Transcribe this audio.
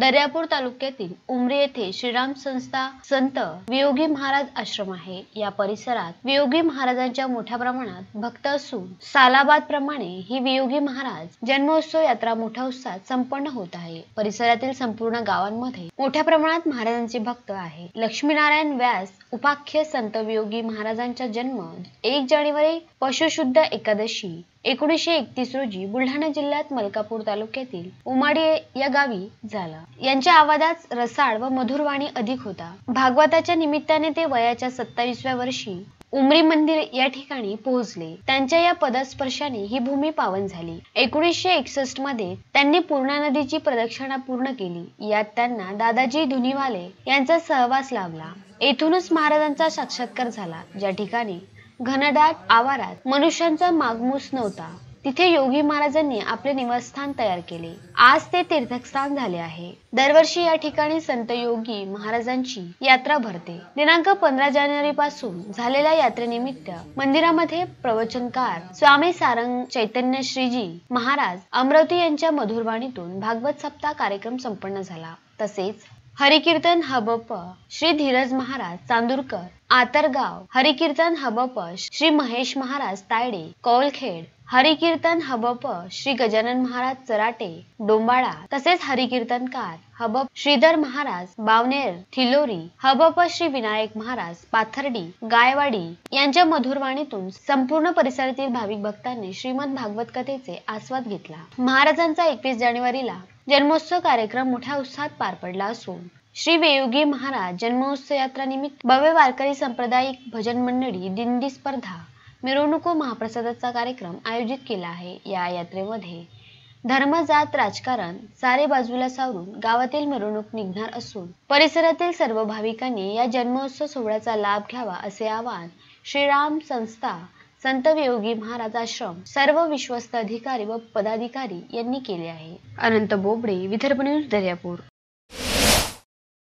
दर्यापूर तालुक्यातील उमरी येथे श्रीराम संस्था संत वियोगी महाराज आश्रम आहे. या परिसरात वियोगी महाराजांच्या मोठ्या प्रमाणात भक्त असून सालाबाद प्रमाणे ही वियोगी महाराज जन्मोत्सव यात्रा मोठ्या उत्साहात संपन्न होत आहे. परिसरातील संपूर्ण गावांमध्ये मोठ्या प्रमाणात महाराजांचे भक्त आहे. लक्ष्मीनारायण व्यास उपाख्य संत वियोगी महाराजांचा जन्म एक जानेवारी पशुशुद्ध एकादशी एकोणीसशे एकतीस रोजी बुलढाणा जिल्ह्यात मलकापूर तालुक्यातील उमाडी या गावी झाला. यांच्या आवाजात रसाळ व मधुरवाणी अधिक होता. भागवताच्या निमित्ताने ते वयाच्या सत्तावीसव्या वर्षी उमरी मंदिर या ठिकाणी पोहोचले. त्यांच्या या पदस्पर्शाने ही भूमी पावन झाली. एकोणीसशे एकसष्टमध्ये त्यांनी पूर्णा नदीची प्रदक्षिणा पूर्ण केली. यात त्यांना दादाजी धुनीवाले यांचा सहवास लाभला. येथूनच महाराजांचा साक्षात्कार झाला ज्या ठिकाणी घनदाट आवारात मनुष्यांचा मागमूस नव्हता. तिथे योगी महाराजांनी आपले निवासस्थान तयार केले. आज ते तीर्थस्थान झाले आहे. दरवर्षी या ठिकाणी संत योगी महाराजांची यात्रा भरते. दिनांक पंधरा जानेवारी पासून झालेल्या यात्रेनिमित्त मंदिरामध्ये प्रवचनकार स्वामी सारंग चैतन्य श्रीजी महाराज अमरावती यांच्या मधुरवाणीतून भागवत सप्ताह कार्यक्रम संपन्न झाला. तसेच हरिकीर्तन हबप श्री धीरज महाराज चांदूरकर. आतरगाव. हरिकीर्तन हबप श्री महेश महाराज तायडे. कौलखेड. हरिकीर्तन हबप श्री गजानन महाराज चराटे. डोंबाळा. तसेच हरिकीर्तनकार हबप श्रीधर महाराज बावनेर थिलोरी हबप श्री विनायक महाराज पाथर्डी गायवाडी. यांच्या मधुरवाणीतून संपूर्ण परिसरातील भाविक भक्तांनी श्रीमद भागवत कथेचे आस्वाद घेतला. महाराजांचा एकवीस जानेवारीला जन्मोत्सव कार्यक्रम मोठ्या उत्साहात पार पडला असून श्री वेयुगी महाराज जन्मोत्सव यात्रा निमित्त भव्य वारकरी सांप्रदायिक भजन मंडळी दिंडी स्पर्धा मिरवणूक व महाप्रसादाचा कार्यक्रम आयोजित केला आहे. या यात्रेमध्ये धर्म जात राजकारण सारे बाजूला सावरून गावातील मिरवणूक निघणार असून परिसरातील सर्व भाविकांनी या जन्मोत्सव सोहळ्याचा लाभ घ्यावा असे आवाहन श्रीराम संस्था संत वियोगी महाराज आश्रम सर्व विश्वस्त अधिकारी व पदाधिकारी यांनी केले आहे. अनंत बोबडे विदर्भ न्यूज दर्यापूर.